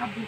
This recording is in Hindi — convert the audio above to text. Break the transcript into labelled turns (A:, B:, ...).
A: আব্বু